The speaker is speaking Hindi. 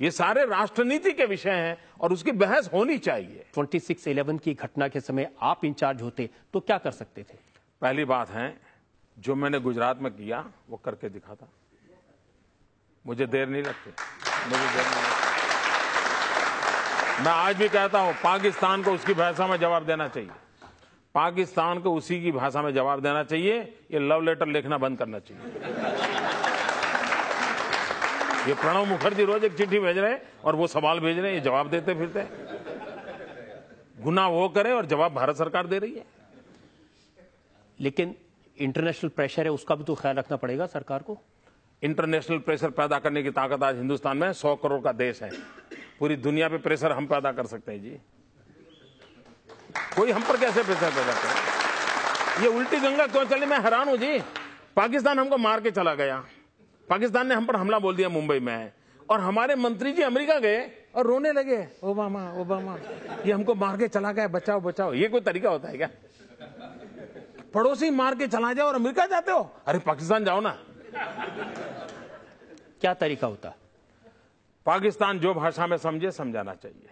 ये सारे राष्ट्रनीति के विषय हैं और उसकी बहस होनी चाहिए। 2611 की घटना के समय आप इंचार्ज होते तो क्या कर सकते थे? पहली बात है जो मैंने गुजरात में किया वो करके दिखा था मुझे देर नहीं लगती। मुझे देर नहीं लगती। मैं आज भी कहता हूँ पाकिस्तान को उसकी भाषा में जवाब देना चाहिए। पाकिस्तान को उसी की भाषा में जवाब देना चाहिए। ये लव लेटर लिखना बंद करना चाहिए। ये प्रणब मुखर्जी रोज एक चिट्ठी भेज रहे हैं और वो सवाल भेज रहे हैं ये जवाब देते फिरते हैं। गुना वो करे और जवाब भारत सरकार दे रही है। लेकिन इंटरनेशनल प्रेशर है उसका भी तो ख्याल रखना पड़ेगा सरकार को। इंटरनेशनल प्रेशर पैदा करने की ताकत आज हिंदुस्तान में सौ करोड़ का देश है। पूरी दुनिया पे प्रेशर हम पैदा कर सकते हैं जी। कोई हम पर कैसे प्रेशर पैदा करे? ये उल्टी गंगा क्यों चले? मैं हैरान हूँ जी। पाकिस्तान हमको मार के चला गया। पाकिस्तान ने हम पर हमला बोल दिया मुंबई में। और हमारे मंत्री जी अमेरिका गए और रोने लगे ओबामा ओबामा ये हमको मार के चला गया बचाओ बचाओ। ये कोई तरीका होता है क्या? पड़ोसी मार के चला जाओ और अमेरिका जाते हो? अरे पाकिस्तान जाओ ना। क्या तरीका होता? पाकिस्तान जो भाषा में समझे समझाना चाहिए।